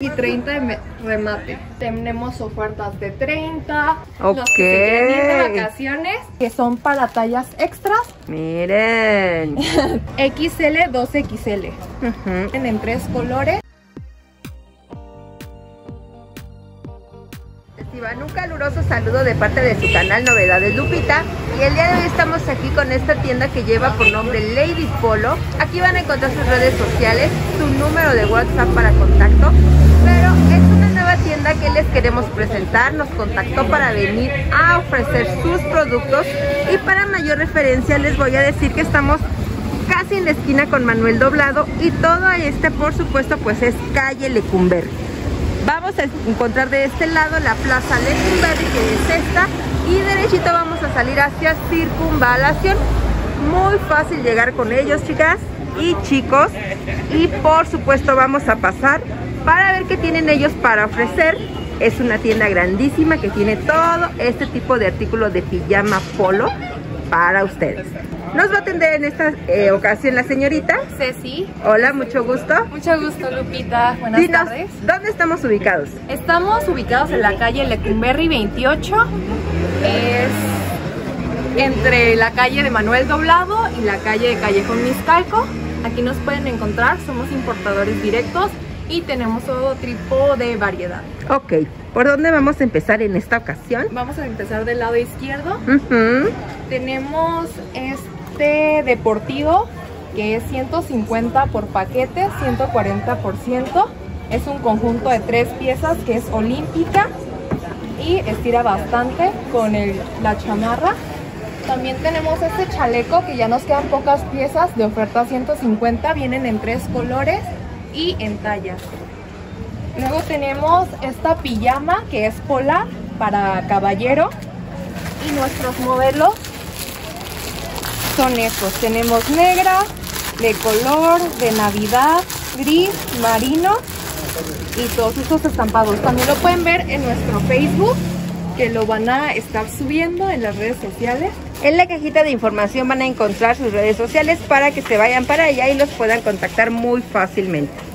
y 30 de remate. Tenemos ofertas de 30, ok. los que se de vacaciones, que son para tallas extras. Miren. XL, 2XL. Uh En tres colores. Reciban un caluroso saludo de parte de su canal Novedades Lupita y el día de hoy estamos aquí con esta tienda que lleva por nombre Lady Polo. Aquí van a encontrar sus redes sociales, su número de WhatsApp para contacto, es una nueva tienda que les queremos presentar, nos contactó para venir a ofrecer sus productos. Y para mayor referencia les voy a decir que estamos casi en la esquina con Manuel Doblado. Y todo este por supuesto pues es calle Lecumberri. Vamos a encontrar de este lado la plaza Lecumberri que es esta. Y derechito vamos a salir hacia Circunvalación. Muy fácil llegar con ellos chicas y chicos. Y por supuesto vamos a pasar para ver qué tienen ellos para ofrecer. Es una tienda grandísima que tiene todo este tipo de artículos de pijama polo para ustedes. Nos va a atender en esta eh, ocasión la señorita. Ceci. Hola, mucho gusto. Mucho gusto, Lupita. Buenas Dinos, tardes. ¿dónde estamos ubicados? Estamos ubicados en la calle Lecumberri 28. Es entre la calle de Manuel Doblado y la calle de Callejón Miscalco. Aquí nos pueden encontrar, somos importadores directos y tenemos todo tipo de variedad. Ok, ¿por dónde vamos a empezar en esta ocasión? Vamos a empezar del lado izquierdo. Tenemos este deportivo que es 150 por paquete, 140 por ciento. Es un conjunto de tres piezas que es olímpica y estira bastante con el- la chamarra. También tenemos este chaleco que ya nos quedan pocas piezas de oferta 150, vienen en tres colores y en tallas. Luego tenemos esta pijama que es polar para caballero y nuestros modelos son estos. Tenemos negra, de color, de navidad, gris, marino y todos estos estampados. También lo pueden ver en nuestro Facebook que lo van a estar subiendo en las redes sociales. En la cajita de información van a encontrar sus redes sociales para que se vayan para allá y los puedan contactar muy fácilmente.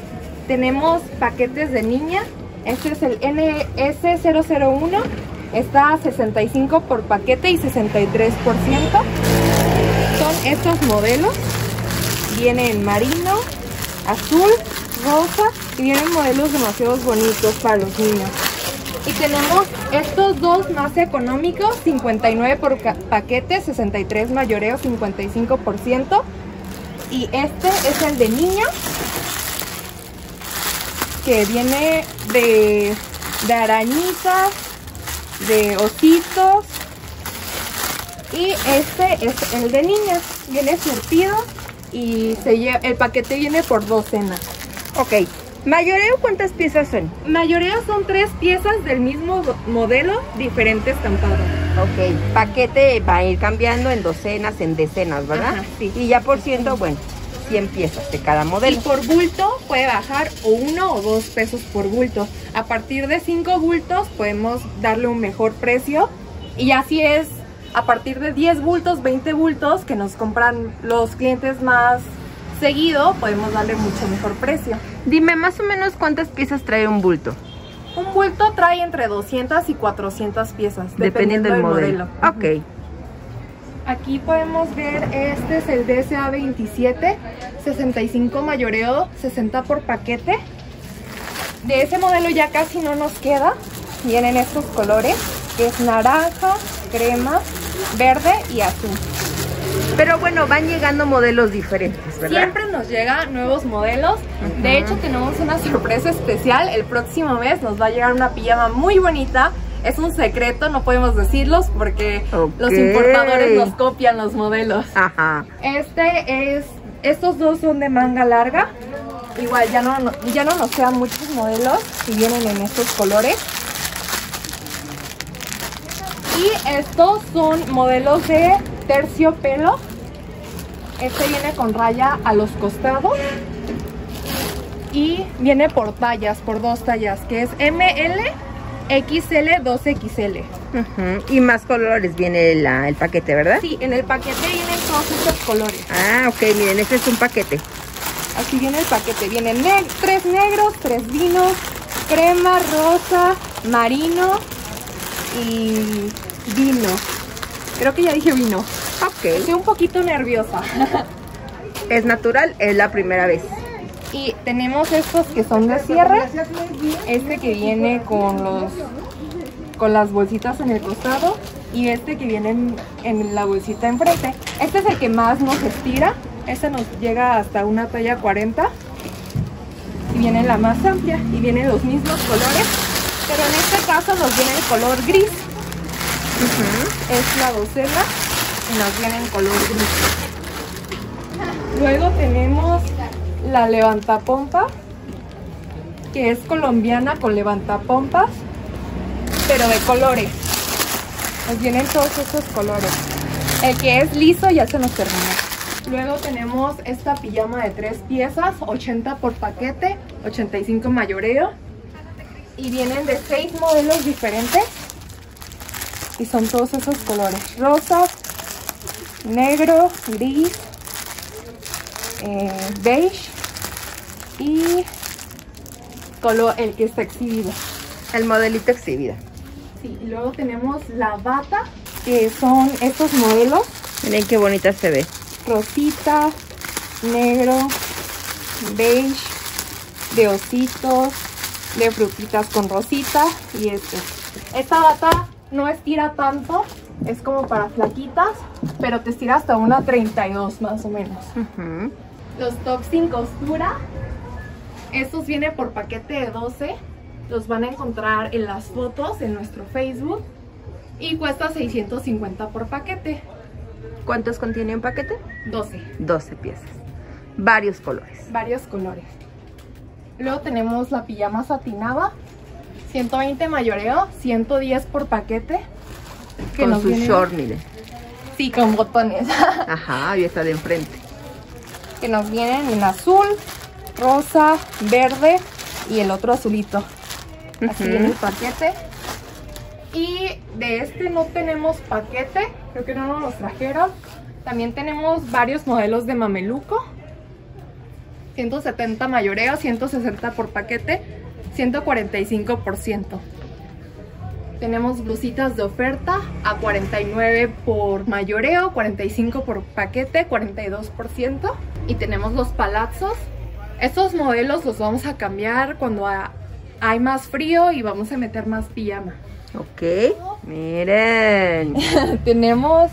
Tenemos paquetes de niña. Este es el NS001. Está a 65 por paquete y 63%. Son estos modelos. Vienen marino, azul, rosa y vienen modelos demasiado bonitos para los niños. Y tenemos estos dos más económicos, 59 por paquete, 63 mayoreo, 55%. Y este es el de niña, que viene de, de arañitas, de ositos. Y este es el de niñas, viene surtido y se lle- el paquete viene por docena. Ok, mayoreo, ¿cuántas piezas son? Mayoreo son tres piezas del mismo modelo, diferente estampado. Ok, paquete va a ir cambiando en docenas, en decenas, ¿verdad? Ajá, sí. Y ya por ciento, bueno, 100 piezas de cada Y modelo. por bulto puede bajar o uno o dos pesos por bulto. A partir de cinco bultos podemos darle un mejor precio. Y así es a partir de 10 bultos, 20 bultos que nos compran los clientes más seguido, podemos darle mucho mejor precio. Dime más o menos cuántas piezas trae un bulto, Un bulto trae entre 200 y 400 piezas, dependiendo del modelo. Ok, Aquí podemos ver, este es el DSA 27, 65 mayoreo, 60 por paquete. De ese modelo ya casi no nos queda. Vienen estos colores, que es naranja, crema, verde y azul. pero bueno, van llegando modelos diferentes, ¿verdad? Siempre nos llegan nuevos modelos. De hecho, tenemos una sorpresa especial. El próximo mes nos va a llegar una pijama muy bonita. Es un secreto, no podemos decirlos porque los importadores nos copian los modelos. Ajá, Este es, estos dos son de manga larga. Igual ya no, ya no nos quedan muchos modelos y vienen en estos colores. Y estos son modelos de terciopelo. Este viene con raya a los costados. Y viene por tallas, por dos tallas, que es ML, XL, 2XL. Y más colores viene la- el paquete, ¿verdad? Sí, en el paquete vienen todos estos colores. Ah, ok, miren, este es un paquete. Así viene el paquete. Vienen ne- tres negros, tres vinos, crema, rosa, marino y vino. Creo que ya dije vino. Ok. Estoy un poquito nerviosa. Es natural, es la primera vez. Y tenemos estos que son de cierre. Este que viene con los con las bolsitas en el costado y este que viene en, en la bolsita enfrente. Este es el que más nos estira. Este nos llega hasta una talla 40 y viene la más amplia y vienen los mismos colores, pero en este caso nos viene el color gris. Es la docena y nos viene en color gris. Luego tenemos la levantapompa, que es colombiana con levantapompas, pero de colores. Nos vienen todos esos colores. El que es liso ya se nos terminó. Luego tenemos esta pijama de tres piezas, 80 por paquete, 85 mayoreo. Y vienen de seis modelos diferentes. Y son todos esos colores. Rosa, negro, gris, eh, beige y color, el que está exhibido. El modelito exhibido. Y luego tenemos la bata, que son estos modelos, Miren qué bonita se ve. rosita, negro, beige, de ositos, de frutitas con rosita y este. Esta bata no estira tanto, es como para flaquitas, pero te estira hasta una 32 más o menos. Los tops sin costura. Estos vienen por paquete de 12. Los van a encontrar en las fotos en nuestro Facebook. Y cuesta 650 por paquete. ¿Cuántos contiene un paquete? 12. 12 piezas. Varios colores. Varios colores. Luego tenemos la pijama satinada. 120 mayoreo, 110 por paquete. que Con su viene- short, miren. Sí, con botones. Ajá, y está de enfrente. que nos vienen en azul, rosa, verde y el otro azulito. Viene el paquete. Y de este no tenemos paquete, creo que no nos los trajeron. También tenemos varios modelos de mameluco. 170 mayoreo, 160 por paquete, 145%. Tenemos blusitas de oferta a 49 por mayoreo, 45 por paquete, 42%. Y tenemos los palazos. Estos modelos los vamos a cambiar cuando hay más frío y vamos a meter más pijama. Ok. Miren. tenemos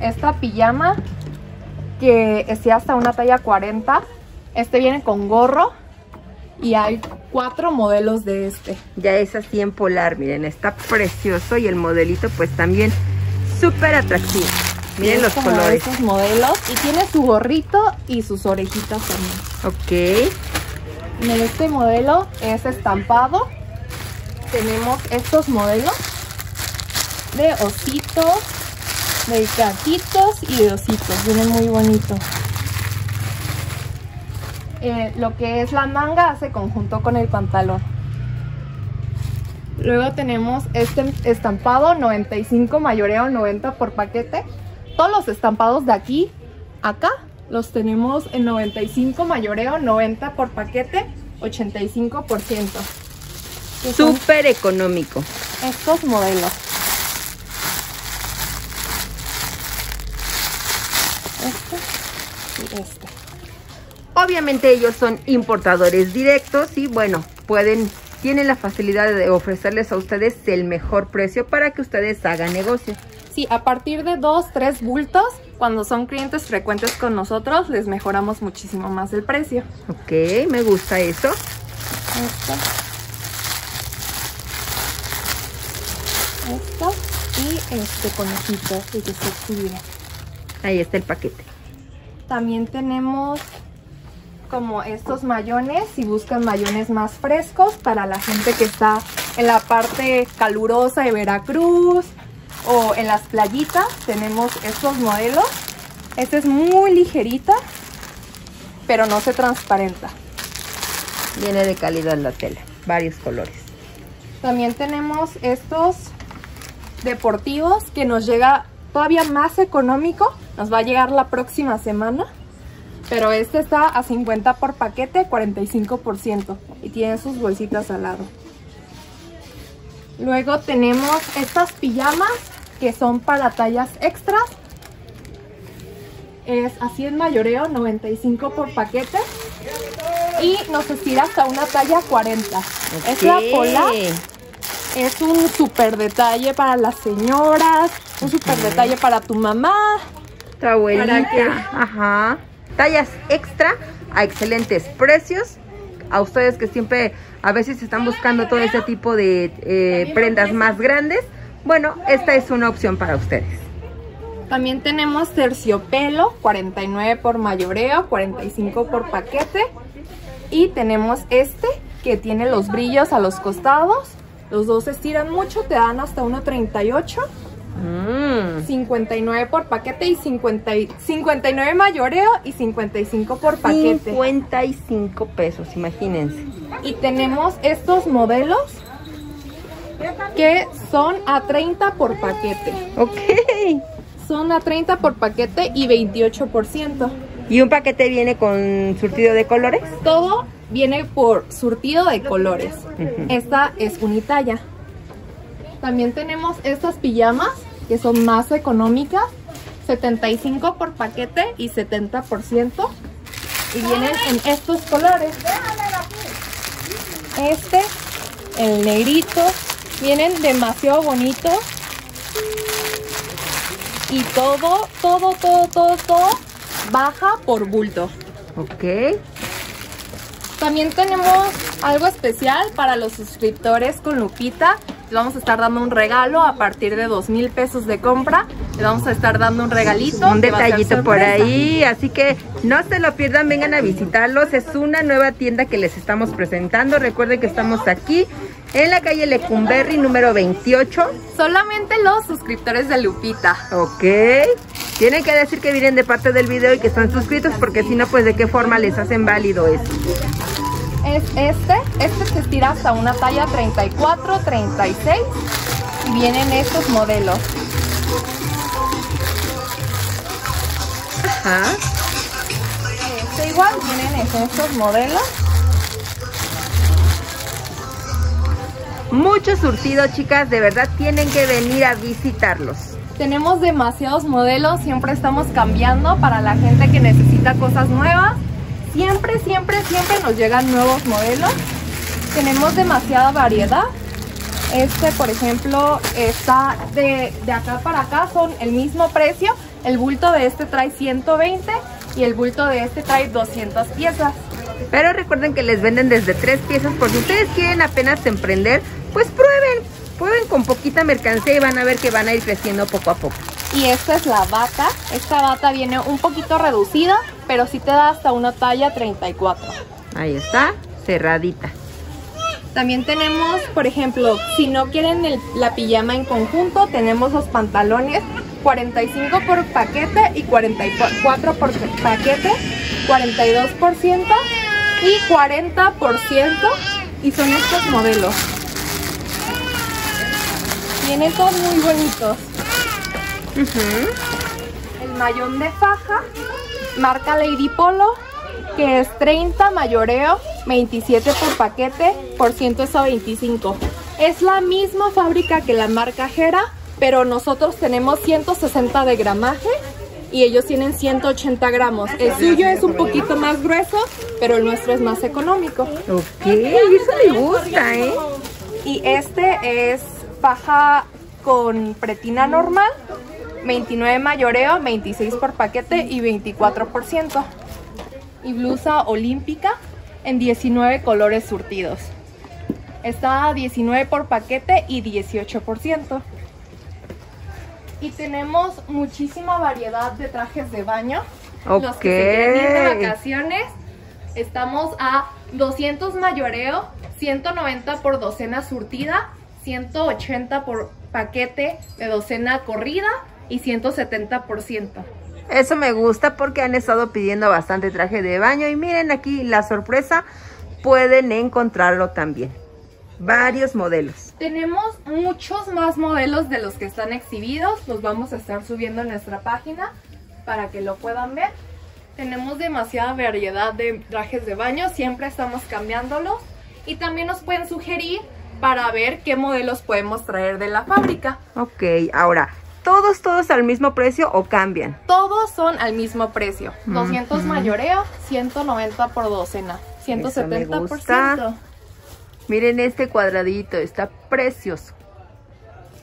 esta pijama que esté hasta una talla 40. Este viene con gorro y hay cuatro modelos de este. Ya es así en polar, miren, está precioso y el modelito pues también súper atractivo. Miren Es los colores. Estos modelos y tiene su gorrito y sus orejitas también. Ok. En este modelo es estampado. Tenemos estos modelos de ositos, de cajitos y de ositos. Vienen muy bonitos. Eh, lo que es la manga hace conjunto con el pantalón. Luego tenemos este estampado 95 mayoreo 90 por paquete. Todos los estampados de aquí, acá, los tenemos en 95 mayoreo 90 por paquete, 85%. Que son Súper económico. estos modelos. Este y este. Obviamente ellos son importadores directos y bueno, pueden, tienen la facilidad de ofrecerles a ustedes el mejor precio para que ustedes hagan negocio. Sí, a partir de dos, tres bultos, cuando son clientes frecuentes con nosotros, les mejoramos muchísimo más el precio. Ok, me gusta eso. Esto. Esto y este conejito que se exhibe. Ahí está el paquete. También tenemos como estos mayones, si buscan mayones más frescos para la gente que está en la parte calurosa de Veracruz o en las playitas, tenemos estos modelos. Este es muy ligerita, pero no se transparenta. Viene de calidad la tela, varios colores. También tenemos estos deportivos que nos llega todavía más económico. Nos va a llegar la próxima semana. Pero este está a 50 por paquete, 45%. Y tiene sus bolsitas al lado. Luego tenemos estas pijamas que son para tallas extras. Es así en mayoreo, 95 por paquete. Y nos estira hasta una talla 40. Es la polar. Es un súper detalle para las señoras, un súper detalle para tu mamá. Tu abuelita. Que- Ajá. Tallas extra a excelentes precios. A ustedes que siempre a veces están buscando todo ese tipo de eh, prendas más grandes. Bueno, esta es una opción para ustedes. También tenemos terciopelo, 49 por mayoreo, 45 por paquete. Y tenemos este que tiene los brillos a los costados. Los dos se estiran mucho, te dan hasta 1.38. Mm. 59 por paquete y 50 y- 59 mayoreo y 55 por paquete. 55 pesos, imagínense. Y tenemos estos modelos que son a 30 por paquete. Ok. Son a 30 por paquete y 28%. ¿Y un paquete viene con surtido de colores? Todo viene por surtido de colores. Esta es unitalla. También tenemos estas pijamas que son más económicas. 75 por paquete y 70%. Y vienen en estos colores. Este, el negrito. Vienen demasiado bonitos. Y todo, todo, todo, todo, todo baja por bulto. Ok. También tenemos algo especial para los suscriptores con Lupita. Les vamos a estar dando un regalo a partir de dos mil pesos de compra. Les vamos a estar dando un regalito. Un detallito por ahí, así que no se lo pierdan, vengan a visitarlos. Es una nueva tienda que les estamos presentando. Recuerden que estamos aquí en la calle Lecumberri número 28. Solamente los suscriptores de Lupita. Ok. Tienen que decir que vienen de parte del video y que están suscritos porque si no, pues de qué forma les hacen válido eso. Es este. Este se estira hasta una talla 34, 36. Y vienen estos modelos. Ajá. Este igual vienen en estos modelos. Mucho surtido, chicas. De verdad tienen que venir a visitarlos. Tenemos demasiados modelos, siempre estamos cambiando para la gente que necesita cosas nuevas. Siempre, siempre, siempre nos llegan nuevos modelos. Tenemos demasiada variedad. Este, por ejemplo, está de, de acá para acá, son el mismo precio. El bulto de este trae 120 y el bulto de este trae 200 piezas. Pero recuerden que les venden desde tres piezas. Por si ustedes quieren apenas emprender, pues prueben. Prueben con poquita mercancía y van a ver que van a ir creciendo poco a poco. Y esta es la bata. Esta bata viene un poquito reducida, pero sí te da hasta una talla 34. Ahí está, cerradita. También tenemos, por ejemplo, si no quieren el- la pijama en conjunto, tenemos los pantalones 45 por paquete y 44 por paquete, 42% y 40% y son estos modelos. Vienen todos muy bonitos. El mayón de faja, marca Lady Polo, que es 30 mayoreo, 27 por paquete, por ciento es a 25. Es la misma fábrica que la marca Jera, pero nosotros tenemos 160 de gramaje y ellos tienen 180 gramos. El suyo es un poquito más grueso, pero el nuestro es más económico. Ok, eso me gusta, ¿eh? Y este es faja con pretina normal, 29 mayoreo, 26 por paquete y 24%. Y blusa olímpica en 19 colores surtidos. Está a 19 por paquete y 18%. Y tenemos muchísima variedad de trajes de baño. Los que se quieren ir de vacaciones, estamos a 200 mayoreo, 190 por docena surtida, 180 por paquete de docena corrida y 170%. Eso me gusta porque han estado pidiendo bastante traje de baño y miren aquí la sorpresa, pueden encontrarlo también. Varios modelos. Tenemos muchos más modelos de los que están exhibidos, los vamos a estar subiendo en nuestra página para que lo puedan ver. Tenemos demasiada variedad de trajes de baño, siempre estamos cambiándolos y también nos pueden sugerir para ver qué modelos podemos traer de la fábrica. Ok, ahora, ¿todos, todos al mismo precio o cambian? Todos son al mismo precio. 200 mayoreo, 190 por docena, 170 por ciento. Miren este cuadradito, está precioso.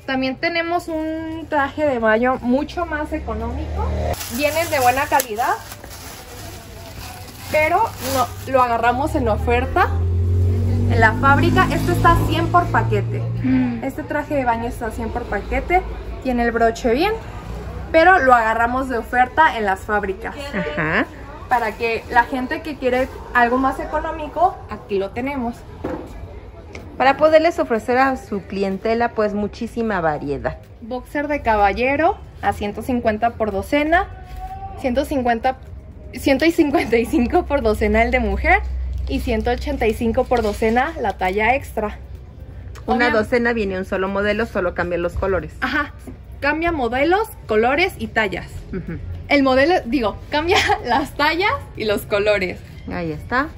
También tenemos un traje de baño mucho más económico. Vienen de buena calidad, pero no, lo agarramos en oferta en la fábrica. Este está 100 por paquete. Mm. Este traje de baño está 100 por paquete. Tiene el broche bien, pero lo agarramos de oferta en las fábricas. Ajá. Para que la gente que quiere algo más económico, aquí lo tenemos. Para poderles ofrecer a su clientela pues muchísima variedad. Boxer de caballero a 150 por docena, 150, 155 por docena el de mujer y 185 por docena la talla extra. Una docena viene un solo modelo, solo cambia los colores. Ajá, cambia modelos, colores y tallas. El modelo, digo, cambia las tallas y los colores. Ahí está.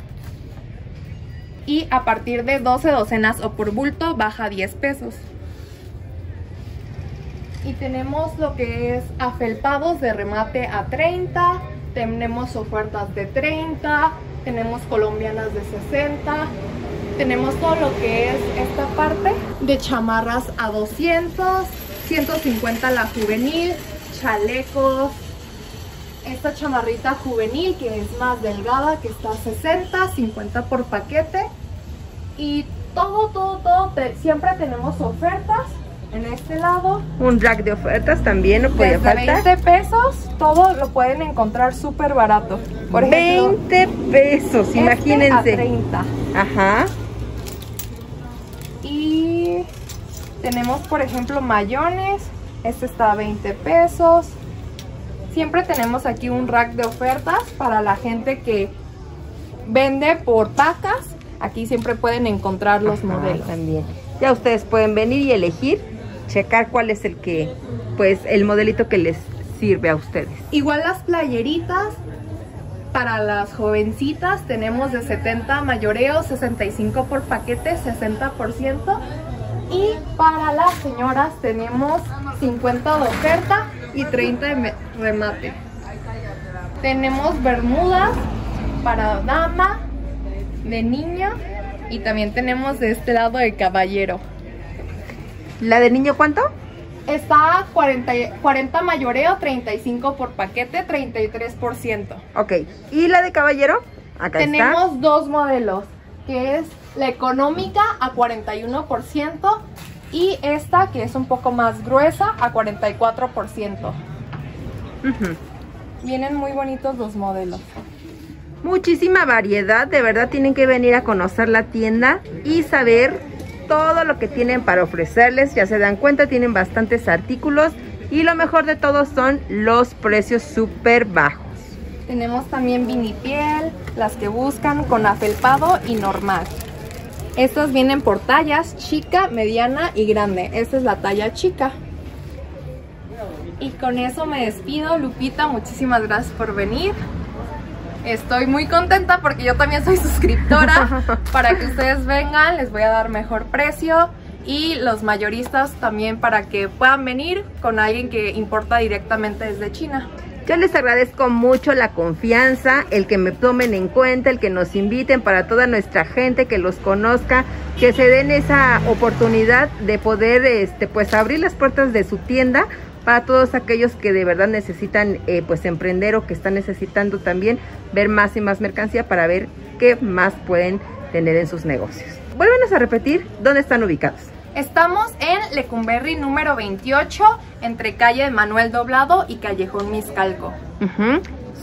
Y a partir de 12 docenas o por bulto baja 10 pesos. Y tenemos lo que es afelpados de remate a 30. Tenemos ofertas de 30, tenemos colombianas de 60, tenemos todo lo que es esta parte de chamarras a 200, 150 la juvenil, chalecos, esta chamarrita juvenil que es más delgada que está a 60, 50 por paquete. Y todo, todo, todo, siempre tenemos ofertas en este lado. Un rack de ofertas también no puede Desde 20 pesos, todo lo pueden encontrar súper barato. Por 20 pesos, este imagínense. A 30. Ajá. Y tenemos, por ejemplo, mayones. Este está a 20 pesos. Siempre tenemos aquí un rack de ofertas para la gente que vende por pacas. Aquí siempre pueden encontrar los modelos. También. Ya ustedes pueden venir y elegir checar cuál es el que, pues el modelito que les sirve a ustedes. Igual las playeritas para las jovencitas tenemos de 70 mayoreo, 65 por paquete, 60%. Y para las señoras tenemos 50 de oferta y 30 de remate. Tenemos bermudas para dama, de niña y también tenemos de este lado de caballero. ¿La de niño cuánto? Está 40, 40 mayoreo, 35 por paquete, 33%. Ok, ¿y la de caballero? Acá Tenemos dos modelos, que es la económica a 41% y esta que es un poco más gruesa a 44%. Vienen muy bonitos los modelos. Muchísima variedad, de verdad tienen que venir a conocer la tienda y saber todo lo que tienen para ofrecerles. Ya se dan cuenta, tienen bastantes artículos y lo mejor de todo son los precios súper bajos. Tenemos también vinipiel, las que buscan con afelpado y normal. Estas vienen por tallas, chica, mediana y grande. Esta es la talla chica. Y con eso me despido. Lupita, muchísimas gracias por venir. Estoy muy contenta porque yo también soy suscriptora. para que ustedes vengan, les voy a dar mejor precio. Y los mayoristas también para que puedan venir con alguien que importa directamente desde China. Yo les agradezco mucho la confianza, el que me tomen en cuenta, el que nos inviten para toda nuestra gente, que los conozca, que se den esa oportunidad de poder este, pues abrir las puertas de su tienda para todos aquellos que de verdad necesitan eh, pues emprender o que están necesitando también ver más y más mercancía para ver qué más pueden tener en sus negocios. Vuélvenos a repetir dónde están ubicados. Estamos en Lecumberri número 28, entre calle Manuel Doblado y Callejón Miscalco.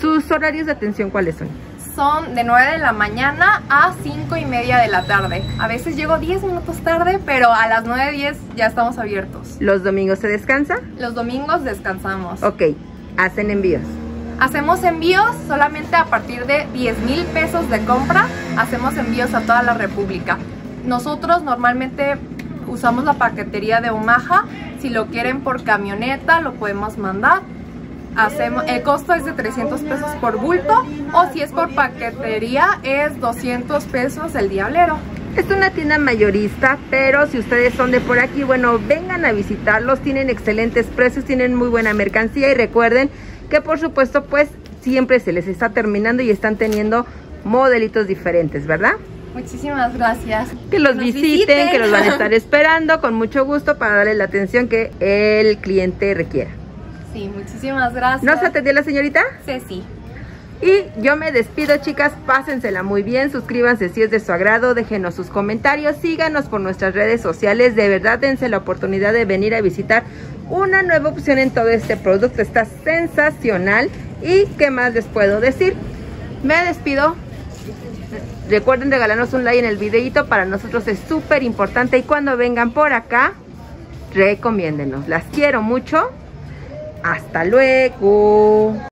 ¿Sus horarios de atención cuáles son? Son de 9 de la mañana a 5 y media de la tarde. A veces llego 10 minutos tarde, pero a las 9.10 ya estamos abiertos. ¿Los domingos se descansa? Los domingos descansamos. Ok, ¿hacen envíos? Hacemos envíos solamente a partir de 10 mil pesos de compra. Hacemos envíos a toda la República. Nosotros normalmente usamos la paquetería de Omaha. Si lo quieren por camioneta, lo podemos mandar hacemos, el costo es de 300 pesos por bulto o si es por paquetería es 200 pesos el diablero. Es una tienda mayorista, pero si ustedes son de por aquí, bueno, vengan a visitarlos, tienen excelentes precios, tienen muy buena mercancía y recuerden que por supuesto pues siempre se les está terminando y están teniendo modelitos diferentes, ¿verdad? Muchísimas gracias. Que los visiten, que los van a estar esperando con mucho gusto para darle la atención que el cliente requiera. Sí, muchísimas gracias. ¿No se atendió la señorita? Sí, sí. Y yo me despido, chicas. Pásensela muy bien. Suscríbanse si es de su agrado. Déjenos sus comentarios. Síganos por nuestras redes sociales. De verdad, dense la oportunidad de venir a visitar una nueva opción en todo este producto. Está sensacional. ¿Y qué más les puedo decir? Me despido. Recuerden regalarnos un like en el videito. Para nosotros es súper importante. Y cuando vengan por acá, recomiéndenos. Las quiero mucho. Hasta luego.